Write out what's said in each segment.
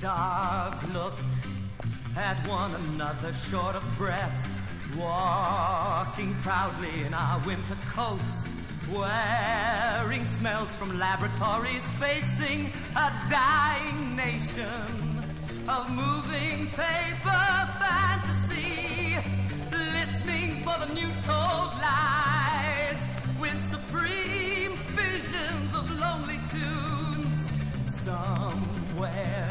starved look at one another short of breath, walking proudly in our winter coats, wearing smells from laboratories, facing a dying nation of moving paper fantasy, listening for the new told lies with supreme visions of lonely tunes somewhere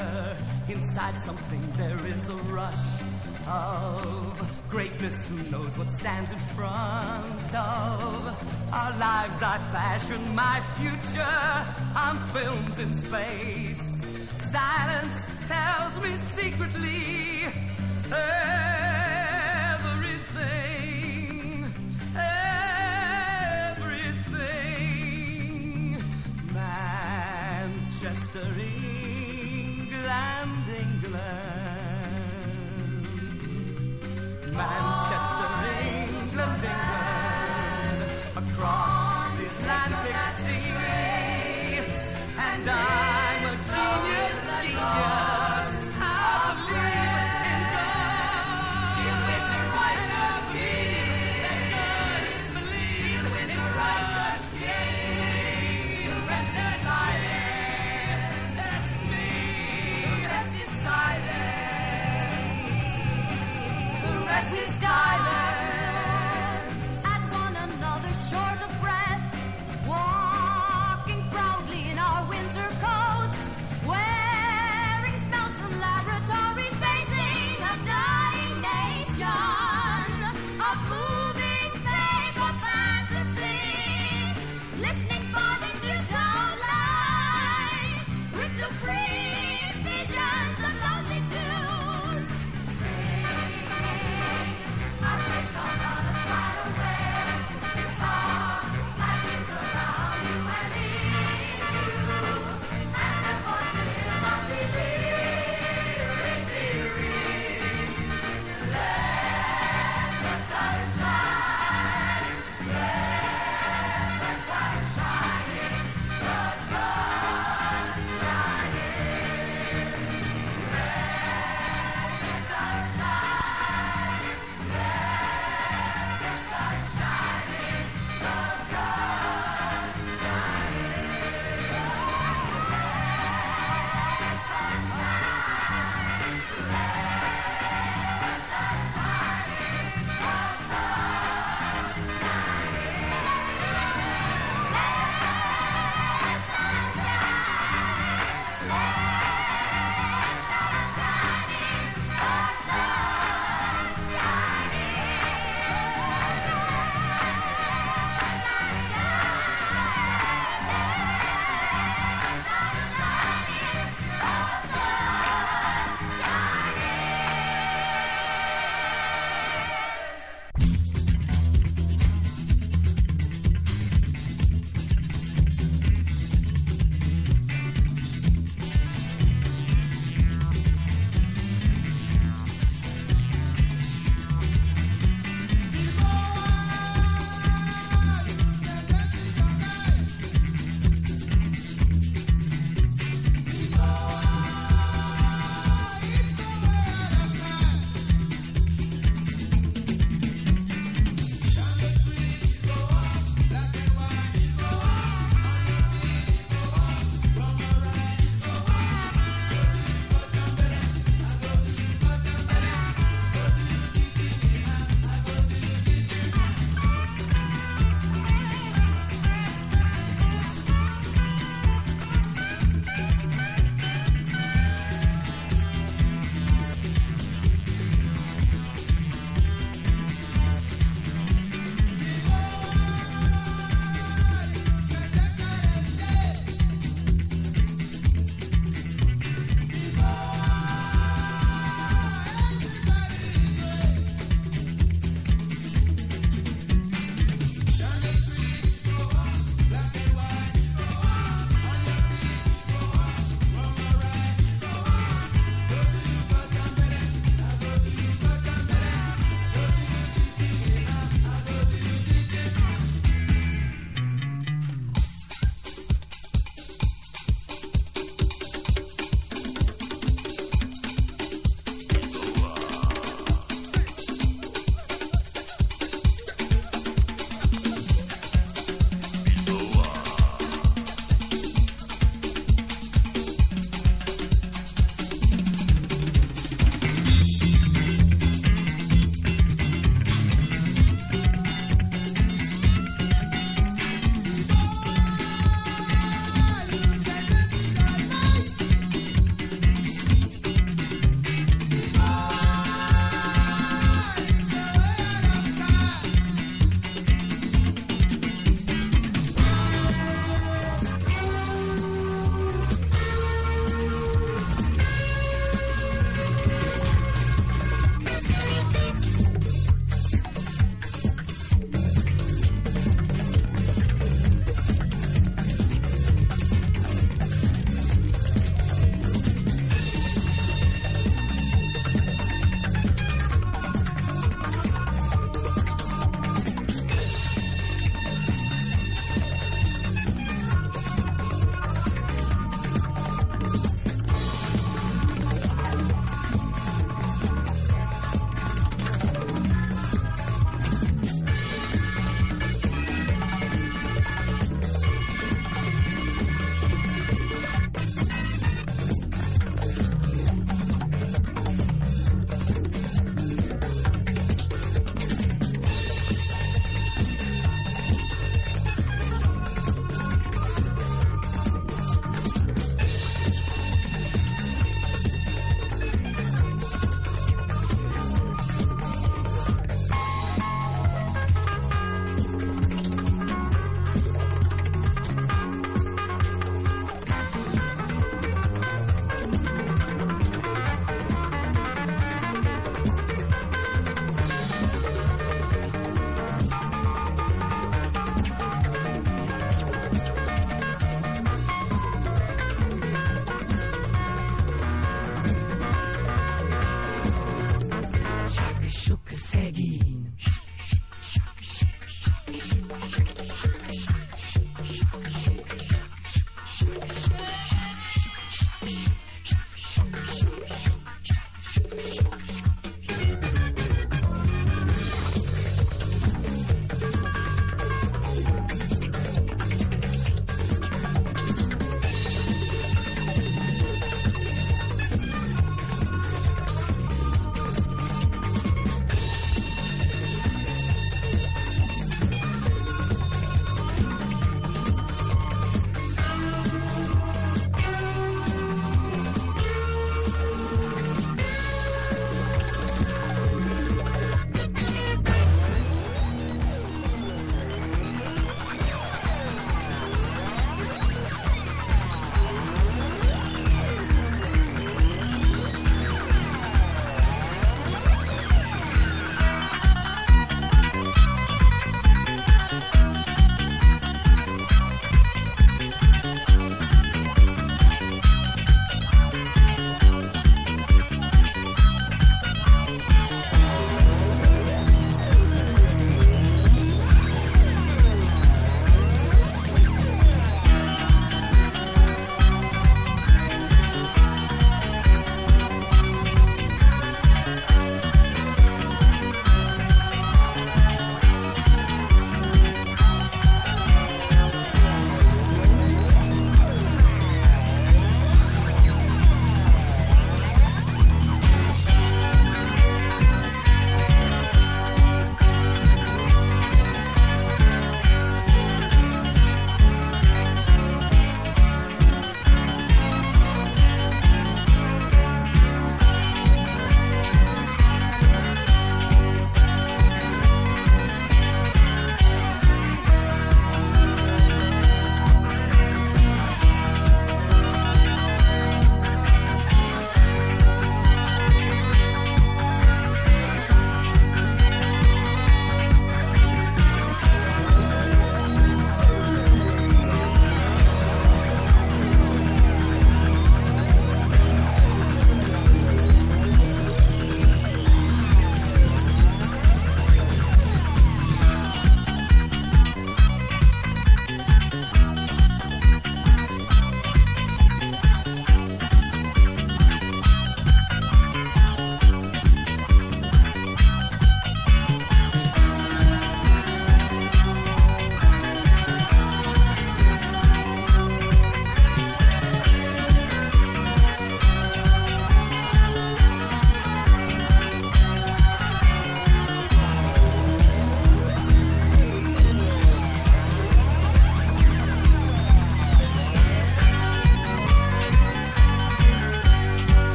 Inside something there is a rush of greatness. Who knows what stands in front of our lives? I fashion my future. on films in space. Silence tells me secretly everything. Everything. Manchester Manchester, England, England, across.